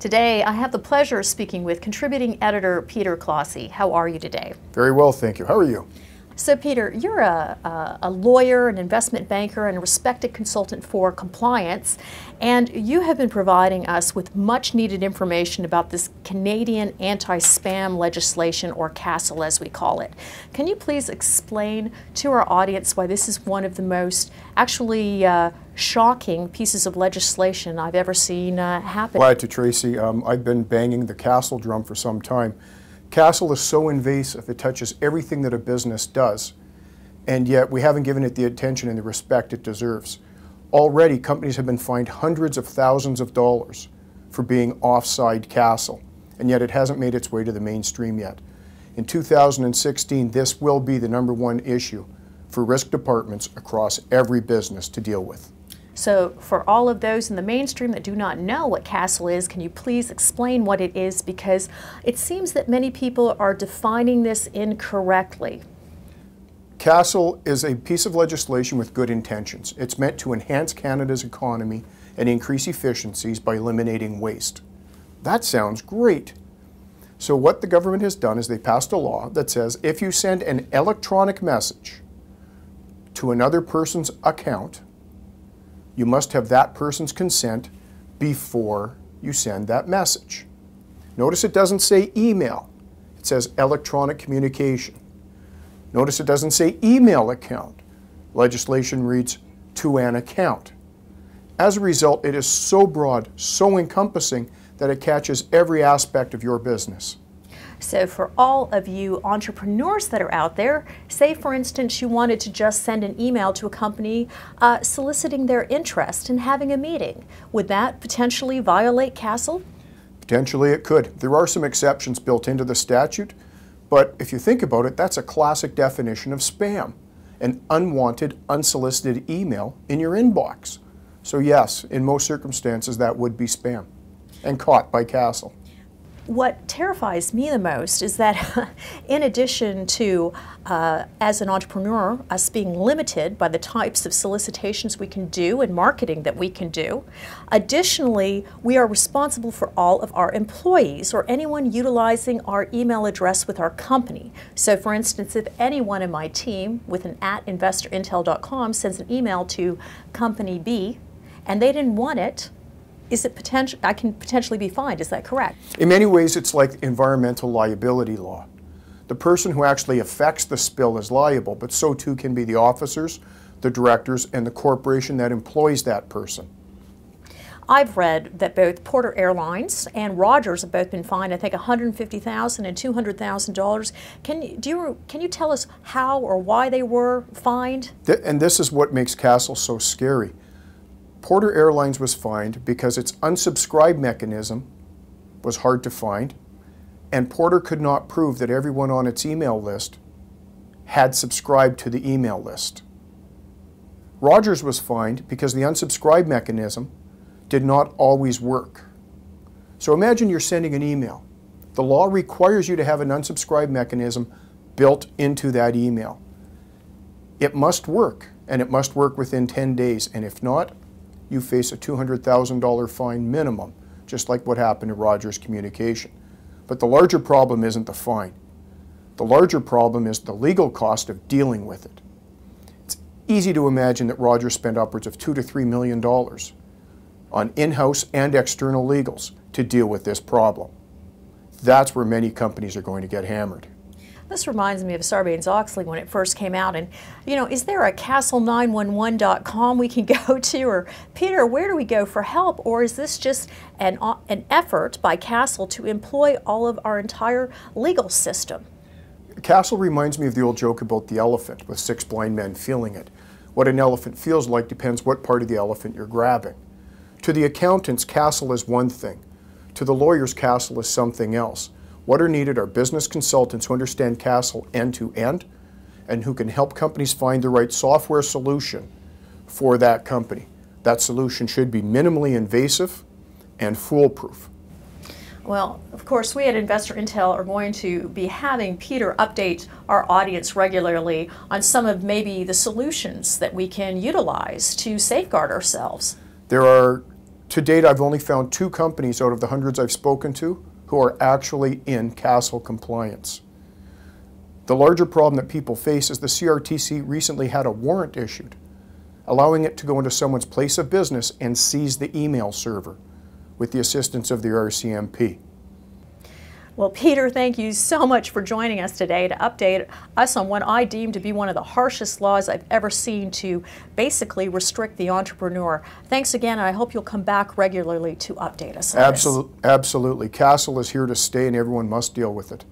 Today, I have the pleasure of speaking with contributing editor Peter Clausi. How are you today? Very well, thank you. How are you? So, Peter, you're a, a, lawyer, an investment banker, and a respected consultant for compliance, and you have been providing us with much needed information about this Canadian anti spam legislation, or CASL as we call it. Can you please explain to our audience why this is one of the most actually uh, shocking pieces of legislation I've ever seen uh, happen? Glad to, Tracy. Um, I've been banging the CASL drum for some time. CASL is so invasive, it touches everything that a business does, and yet we haven't given it the attention and the respect it deserves. Already, companies have been fined hundreds of thousands of dollars for being offside CASL, and yet it hasn't made its way to the mainstream yet. In 2016, this will be the number one issue for risk departments across every business to deal with. So for all of those in the mainstream that do not know what CASL is, can you please explain what it is? Because it seems that many people are defining this incorrectly. CASL is a piece of legislation with good intentions. It's meant to enhance Canada's economy and increase efficiencies by eliminating waste. That sounds great. So what the government has done is they passed a law that says if you send an electronic message to another person's account, you must have that person's consent before you send that message. Notice it doesn't say email, it says electronic communication. Notice it doesn't say email account. Legislation reads to an account. As a result, it is so broad, so encompassing, that it catches every aspect of your business. So for all of you entrepreneurs that are out there, say for instance you wanted to just send an email to a company uh, soliciting their interest in having a meeting, would that potentially violate CASL? Potentially it could. There are some exceptions built into the statute, but if you think about it, that's a classic definition of spam, an unwanted, unsolicited email in your inbox. So yes, in most circumstances that would be spam and caught by CASL what terrifies me the most is that in addition to, uh, as an entrepreneur, us being limited by the types of solicitations we can do and marketing that we can do, additionally, we are responsible for all of our employees or anyone utilizing our email address with our company. So for instance, if anyone in my team with an at investorintel.com sends an email to company B and they didn't want it, is it potential? I can potentially be fined. Is that correct? In many ways, it's like environmental liability law. The person who actually affects the spill is liable, but so too can be the officers, the directors, and the corporation that employs that person. I've read that both Porter Airlines and Rogers have both been fined, I think, $150,000 and $200,000. Can do you can you tell us how or why they were fined? And this is what makes CASL so scary. Porter Airlines was fined because its unsubscribe mechanism was hard to find, and Porter could not prove that everyone on its email list had subscribed to the email list. Rogers was fined because the unsubscribe mechanism did not always work. So imagine you're sending an email. The law requires you to have an unsubscribe mechanism built into that email. It must work, and it must work within 10 days, and if not, you face a $200,000 fine minimum, just like what happened to Rogers Communication. But the larger problem isn't the fine. The larger problem is the legal cost of dealing with it. It's easy to imagine that Rogers spent upwards of two to three million dollars on in-house and external legals to deal with this problem. That's where many companies are going to get hammered. This reminds me of Sarbanes-Oxley when it first came out. And, you know, is there a castle911.com we can go to? Or, Peter, where do we go for help? Or is this just an, uh, an effort by CASL to employ all of our entire legal system? CASL reminds me of the old joke about the elephant with six blind men feeling it. What an elephant feels like depends what part of the elephant you're grabbing. To the accountants, CASL is one thing. To the lawyers, CASL is something else. What are needed are business consultants who understand CASL end to end and who can help companies find the right software solution for that company. That solution should be minimally invasive and foolproof. Well, of course, we at Investor Intel are going to be having Peter update our audience regularly on some of maybe the solutions that we can utilize to safeguard ourselves. There are To date, I've only found two companies out of the hundreds I've spoken to who are actually in CASL compliance. The larger problem that people face is the CRTC recently had a warrant issued, allowing it to go into someone's place of business and seize the email server with the assistance of the RCMP. Well, Peter, thank you so much for joining us today to update us on what I deem to be one of the harshest laws I've ever seen to basically restrict the entrepreneur. Thanks again, and I hope you'll come back regularly to update us. Absolutely, absolutely. CASL is here to stay, and everyone must deal with it.